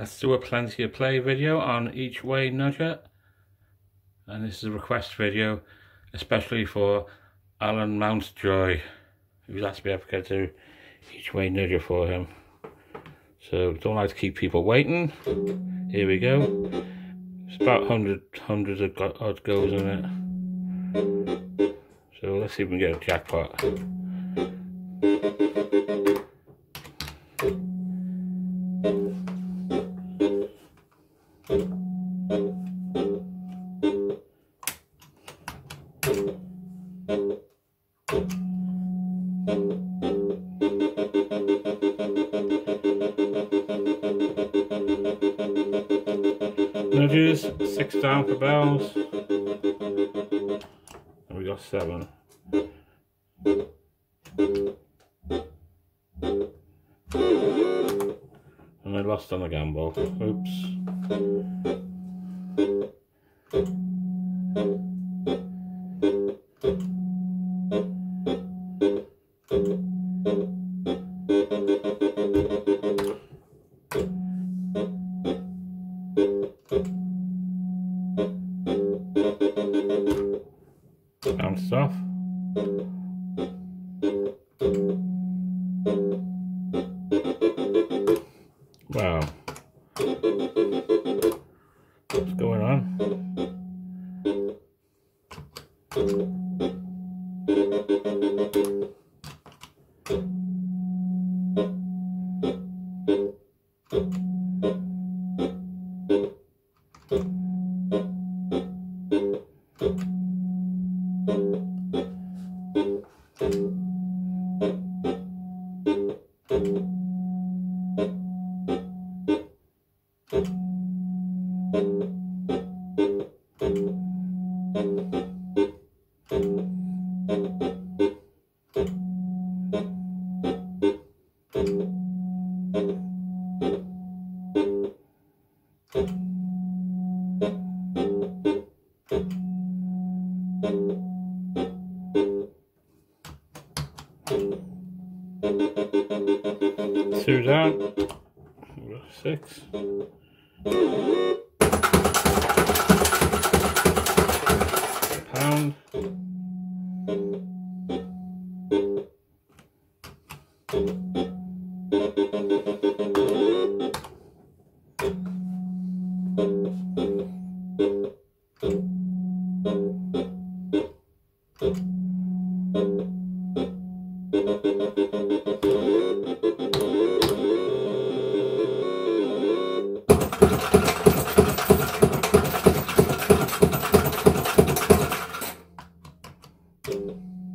Let's do a plenty of play video on each way nudger. And this is a request video, especially for Alan Mountjoy, who's asked me if I could do each way nudger for him. So don't like to keep people waiting. Here we go. It's about 100, hundreds of odd goals in it. So let's see if we can get a jackpot. Nudges, six down for bells. And we got seven. And I lost on the gamble. Oops. Going on? Two down. Six.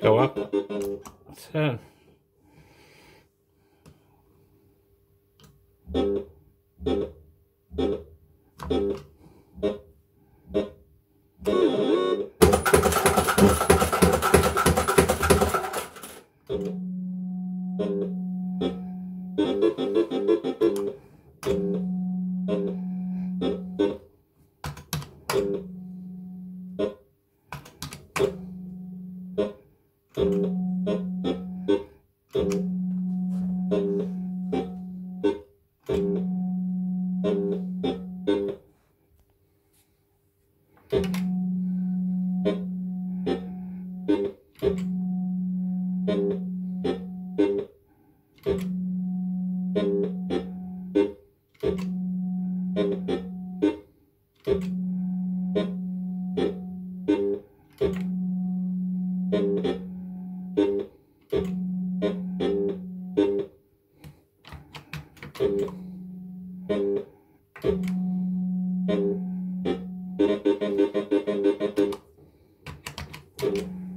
Go up. Ten.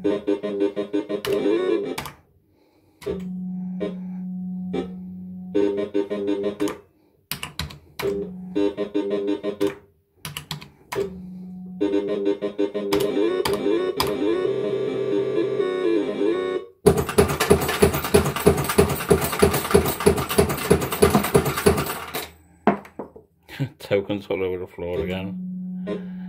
tokens all over the floor again.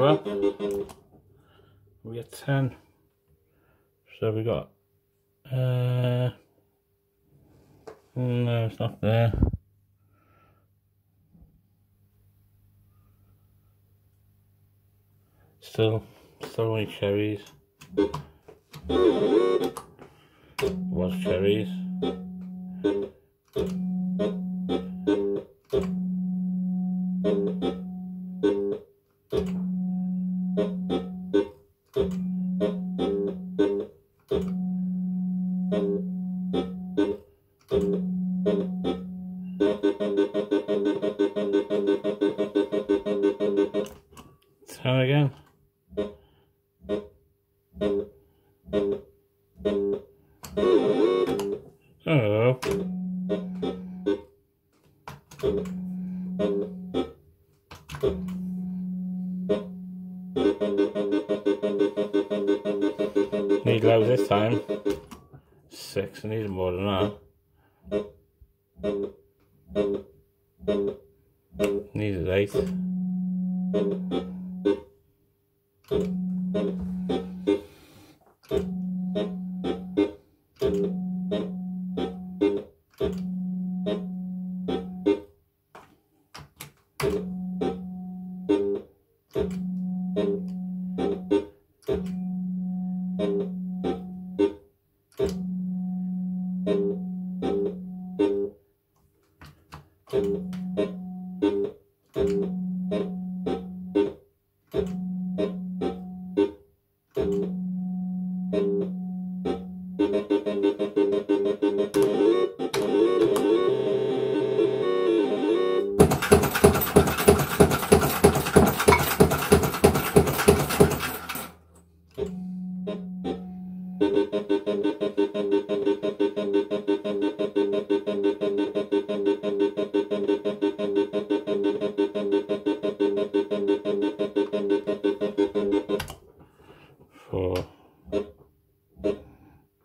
Up. We get ten. So we got uh no it's not there. Still still only cherries. Was cherries. Ten again. Oh. Need loads this time. Six, I need more than that. Needed eight. Thank you.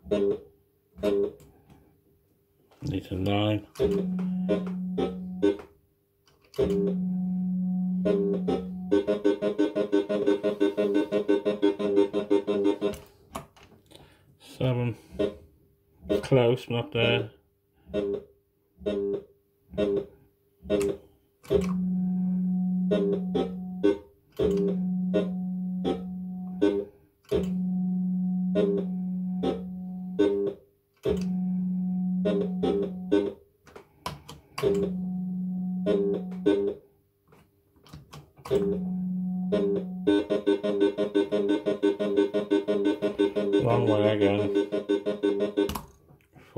Need a nine. Seven. Close, not there. Long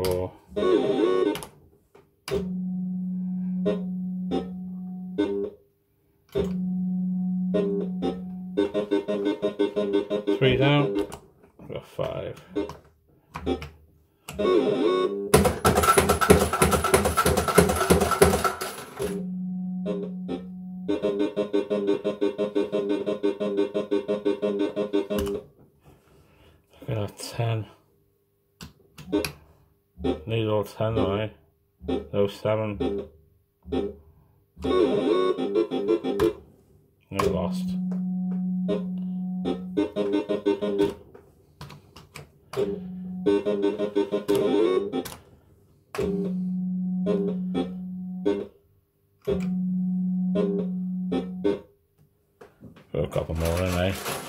Four. Three down. Got five. Got ten. Need all ten, right? No seven. I lost. A couple more in, eh?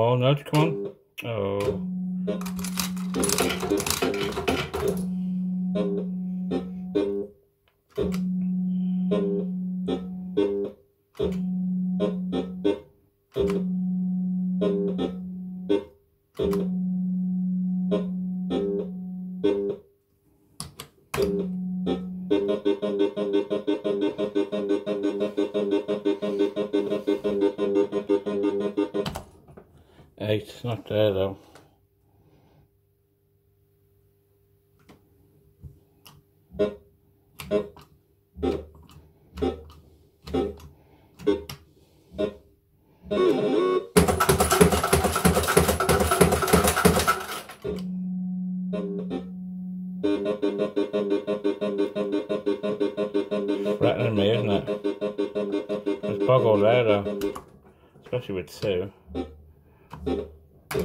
all, nudge, come on. Oh. Eight, not there though. Rattling me, isn't it? It's boggled there though, especially with two. There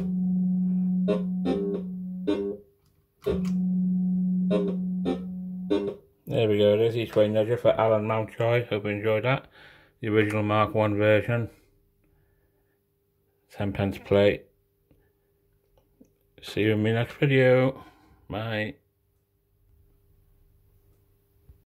we go, is each way nudger for Alan Mountjoy. Hope you enjoyed that. The original Mark 1 version. 10 pence plate. See you in my next video. Bye.